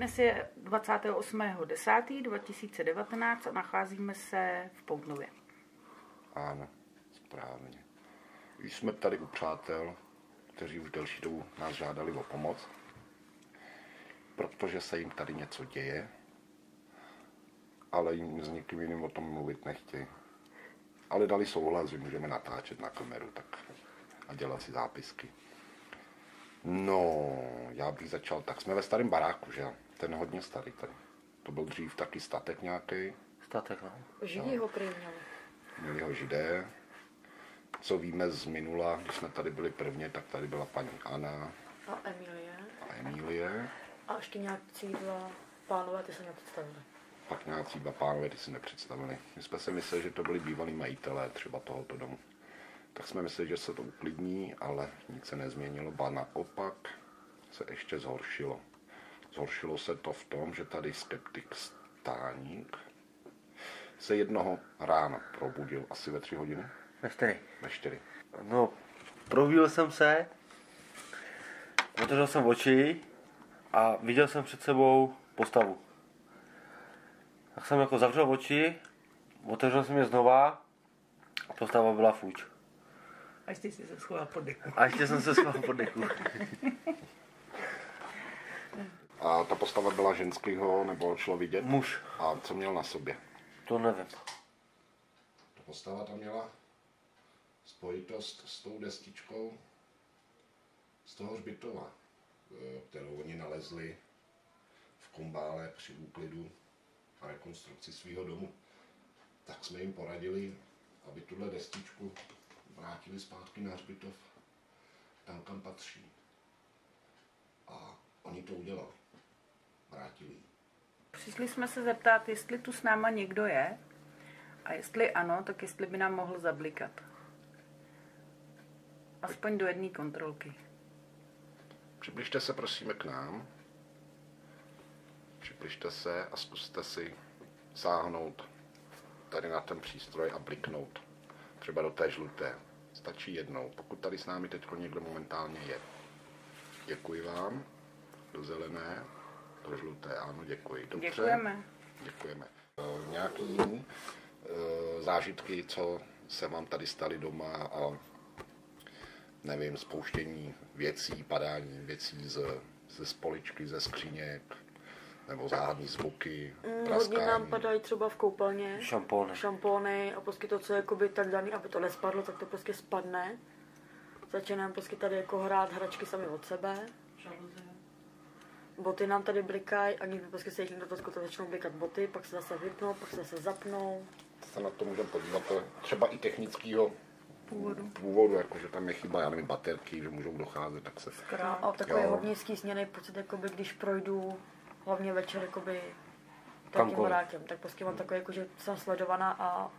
Dnes je 28.10.2019 a nacházíme se v Poudnově. Ano, správně. Už jsme tady u přátel, kteří už delší dobu nás žádali o pomoc, protože se jim tady něco děje, ale jim s nikým jiným o tom mluvit nechtějí. Ale dali souhlas, že můžeme natáčet na kameru tak a dělat si zápisky. No, já bych začal, tak jsme ve starém baráku, že jo? Ten hodně starý tady. To byl dřív taky statek nějaký, Statek, no. Židí ho prý měli. měli ho židé. Co víme z minula, když jsme tady byli prvně, tak tady byla paní Anna A Emilie. a Emílie. A ještě nějaký dva pánové, ty se mě představili. Pak nějací dva pánové, ty si nepředstavili. My jsme si mysleli, že to byli bývalí majitelé třeba tohoto domu. Tak jsme mysleli, že se to uklidní, ale nic se nezměnilo, ba naopak se ještě zhoršilo. Zhoršilo se to v tom, že tady skeptik Stáník se jednoho rána probudil asi ve tři hodiny, Ve čtyři. ve čtyři. No, probudil jsem se, otevřel jsem oči a viděl jsem před sebou postavu. Tak jsem jako zavřel oči, otevřel jsem je znova a postava byla fuč. Až ty jsi se schoval pod deku. A ještě jsem se schoval pod deku. A ta postava byla ženského, nebo šlo vidět? Muž, A co měl na sobě? to nevím. Ta postava tam měla spojitost s tou destičkou z toho hřbitova, eh, kterou oni nalezli v Kumbále při úklidu a rekonstrukci svého domu. Tak jsme jim poradili, aby tuhle destičku vrátili zpátky na hřbitov tam, kam patří. A oni to udělali. Vrátili. Přišli jsme se zeptat, jestli tu s náma někdo je a jestli ano, tak jestli by nám mohl zablikat. Aspoň do jedné kontrolky. Přibližte se prosíme k nám. Přibližte se a zkuste si sáhnout tady na ten přístroj a bliknout. Třeba do té žluté. Stačí jednou, pokud tady s námi teď někdo momentálně je. Děkuji vám. Do zelené, do žluté, ano, děkuji. Dobře. Děkujeme. Děkujeme. E, Nějaký jiný e, zážitky, co se vám tady staly doma a nevím, spouštění věcí, padání věcí z, ze spoličky, ze skříněk, nebo záhadní zvuky, Mm, Hodně nám padají třeba v koupelně. Šampóny. Šampóny a prostě to, co je jakoby tak daný, aby to nespadlo, tak to prostě spadne. Začínáme prostě tady jako hrát hračky sami od sebe. Boty nám tady blikají, ani prostě se jich někdo to začnou blikat boty, pak se zase vypnou, pak se zase zapnou. se na to můžeme podívat, to je třeba i technického původu, původu jako že tam je chyba, já nevím, baterky, že můžou docházet, tak se... No, a takový Jo. hodně skýsněný pocit, jakoby, když projdu hlavně večer jakoby, takým barákem, tak prostě mám takový, jako, že jsem sledovaná a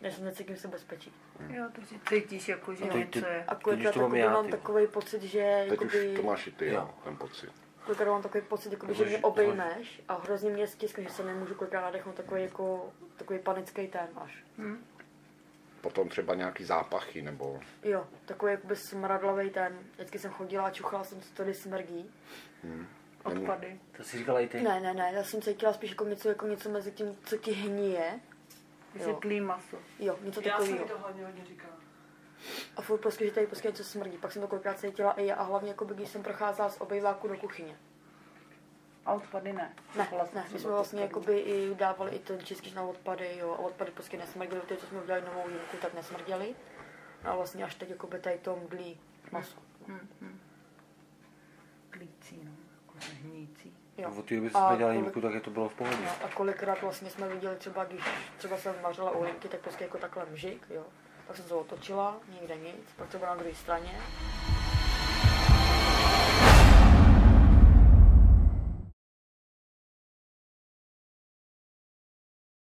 já se necítím se bezpečí. Jo, to si cítíš jako, že Ty- něco ty- je. A kolikrát už to mám já, mám takový pocit, že Teď už jakoby, to máš i ty, Jo. ten pocit. Kolikrát mám takový pocit, jakoby, že mě obejmeš a hrozně mě stiskne, že se nemůžu kolikrát nadechnout takový, jako, takový panický ten až. Potom třeba nějaký zápachy, nebo Jo, takový jakoby smradlavý ten. Vždycky jsem chodila a čuchala jsem, co tady smrdí. Odpady. To si říkala i ty? Ne, ne, ne, já jsem cítila spíš jako něco, jako něco mezi tím, co ti hníje. Vysvětlý maso. Jo, něco Já jsem mi takového. to hodně, hodně říkala. A furt prostě, že tady prostě něco smrdí. Pak jsem to kolikrát cítila i já a hlavně jako by, když jsem procházela z obejváku do kuchyně. A odpady ne. Ne, Vlastně ne, my jsme vlastně jakoby i dávali i ten čistky na odpady, jo, a odpady prostě nesmrděly, ty, co jsme udělali novou jinku, tak nesmrděly. A vlastně až teď jakoby tady to mdlí maso. Klící, no. Jako hnící. Jo. Od té doby, co A jsme dělali jímku, tak je to bylo v pohodě. No, a kolikrát vlastně jsme viděli třeba, když třeba jsem vařila uhlinky, tak prostě jako takhle mžik, jo. Tak jsem se otočila, nikde nic, pak třeba na druhé straně.